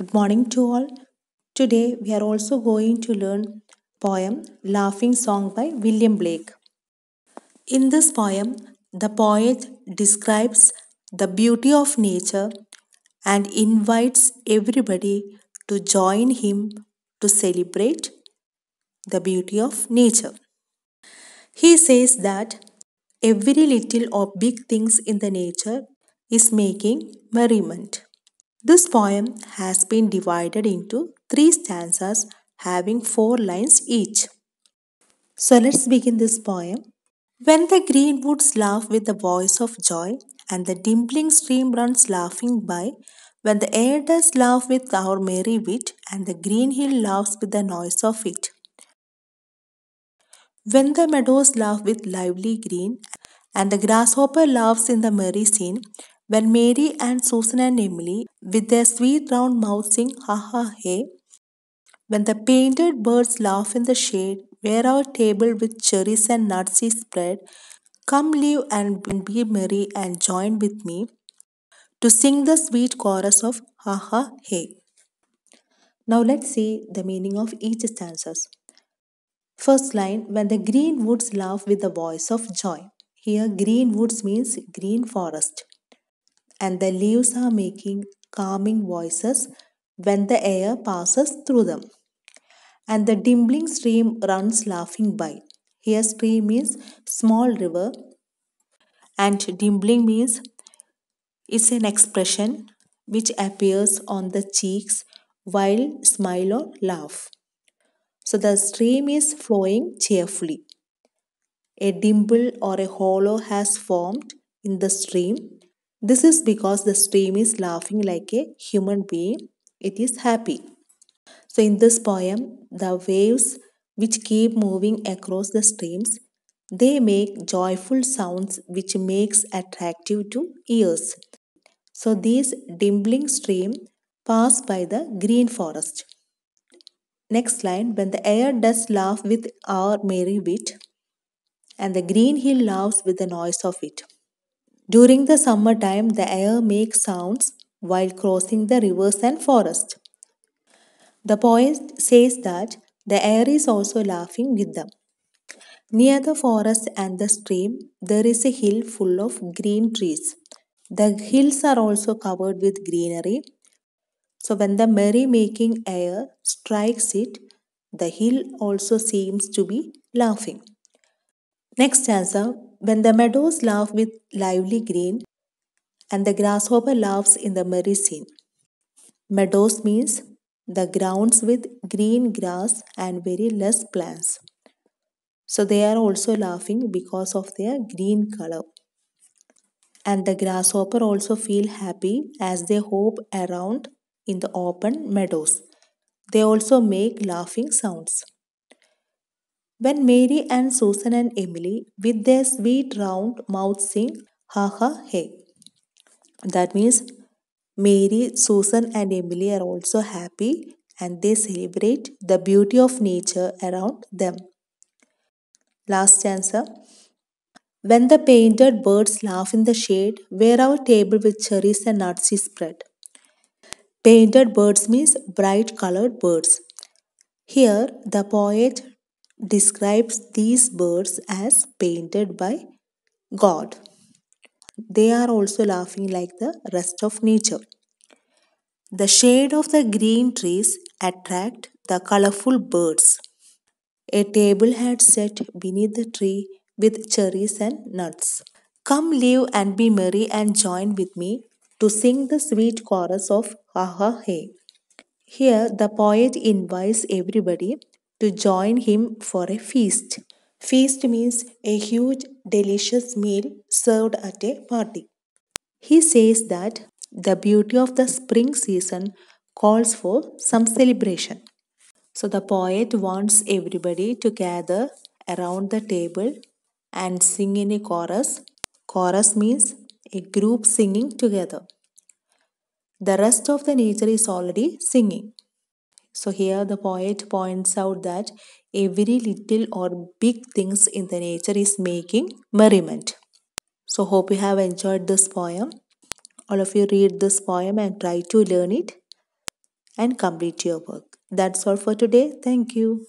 Good morning to all. Today we are also going to learn poem Laughing Song by William Blake. In this poem, the poet describes the beauty of nature and invites everybody to join him to celebrate the beauty of nature. He says that every little or big things in the nature is making merriment. This poem has been divided into three stanzas having four lines each. So let's begin this poem. When the green woods laugh with the voice of joy, and the dimpling stream runs laughing by, when the air does laugh with our merry wit, and the green hill laughs with the noise of it. When the meadows laugh with lively green, and the grasshopper laughs in the merry scene, when Mary and Susan and Emily, with their sweet round mouths, sing ha ha hey, when the painted birds laugh in the shade, where our table with cherries and nuts is spread, come live and be merry and join with me to sing the sweet chorus of ha ha hey. Now let's see the meaning of each stanzas. First line when the green woods laugh with the voice of joy. Here green woods means green forest and the leaves are making calming voices when the air passes through them. And the dimpling stream runs laughing by. Here stream means small river and dimpling means it's an expression which appears on the cheeks while smile or laugh. So the stream is flowing cheerfully. A dimple or a hollow has formed in the stream. This is because the stream is laughing like a human being. It is happy. So in this poem, the waves which keep moving across the streams, they make joyful sounds which makes attractive to ears. So these dimpling stream pass by the green forest. Next line, when the air does laugh with our merry wit, and the green hill laughs with the noise of it. During the summertime, the air makes sounds while crossing the rivers and forest. The poet says that the air is also laughing with them. Near the forest and the stream, there is a hill full of green trees. The hills are also covered with greenery so when the merry-making air strikes it, the hill also seems to be laughing. Next stanza, when the meadows laugh with lively green, and the grasshopper laughs in the merry scene. Meadows means the grounds with green grass and very less plants. So they are also laughing because of their green color. And the grasshopper also feel happy as they hop around in the open meadows. They also make laughing sounds. When Mary and Susan and Emily, with their sweet round mouths, sing ha ha hey. That means Mary, Susan, and Emily are also happy and they celebrate the beauty of nature around them. Last stanza. When the painted birds laugh in the shade, where our table with cherries and nuts is spread. Painted birds means bright colored birds. Here, the poet describes these birds as painted by God. They are also laughing like the rest of nature. The shade of the green trees attract the colorful birds. A table had set beneath the tree with cherries and nuts. Come live and be merry and join with me to sing the sweet chorus of Ha Ha Hey. Here, the poet invites everybody to join him for a feast. Feast means a huge, delicious meal served at a party. He says that the beauty of the spring season calls for some celebration. So, the poet wants everybody to gather around the table and sing in a chorus. Chorus means a group singing together. The rest of the nature is already singing. So here the poet points out that every little or big things in the nature is making merriment. So hope you have enjoyed this poem. All of you read this poem and try to learn it. and complete your work. That's all for today. Thank you.